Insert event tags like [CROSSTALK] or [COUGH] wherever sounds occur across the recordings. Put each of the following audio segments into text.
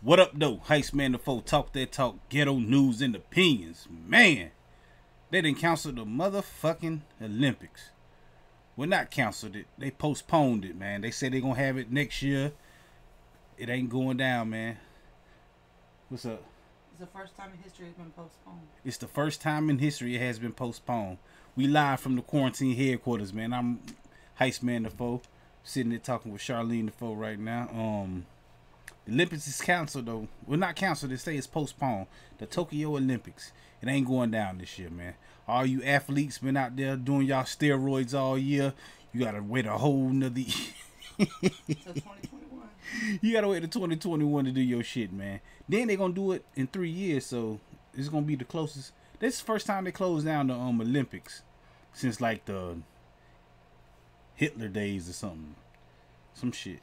What up, though? Heist Man the Foe, talk that talk, ghetto news and opinions. Man, they didn't cancel the motherfucking Olympics. Well, not canceled it. They postponed it, man. They said they're gonna have it next year. It ain't going down, man. What's up? It's the first time in history it's been postponed. It's the first time in history it has been postponed. We live from the quarantine headquarters, man. I'm Heist Man the Foe, sitting there talking with Charlene the Foe right now. Um, the Olympics is canceled though. Well, not canceled. They say it's postponed. The Tokyo Olympics. It ain't going down this year, man. All you athletes been out there doing y'all steroids all year. You gotta wait a whole nother. [LAUGHS] So 2021. you gotta wait to 2021 to do your shit, man. Then they gonna do it in three years, so it's gonna be the closest. This is the first time they closed down the um Olympics since like the Hitler days or something, some shit.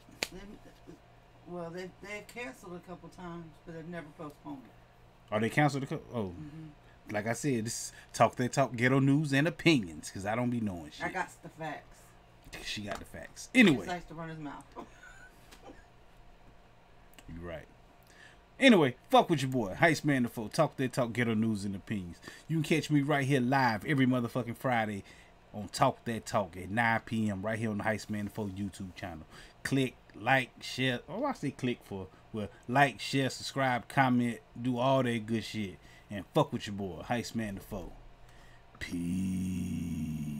They, well, they they've canceled a couple times, but they've never postponed it. Are they canceled? The co- oh, mm-hmm. like I said, this talk that talk ghetto news and opinions because I don't be knowing shit. I got the facts. she got the facts. He Anyway, likes to run his mouth. [LAUGHS] You right. Anyway, fuck with your boy, Heist Man the Foe. Talk that talk, ghetto news and opinions. You can catch me right here live every motherfucking Friday on Talk That Talk at 9 p.m. right here on the Heist Man the Foe YouTube channel. Click, like, share. Oh, I say click for. Well, like, share, subscribe, comment, do all that good shit. And fuck with your boy, Heist Man the Foe. Peace.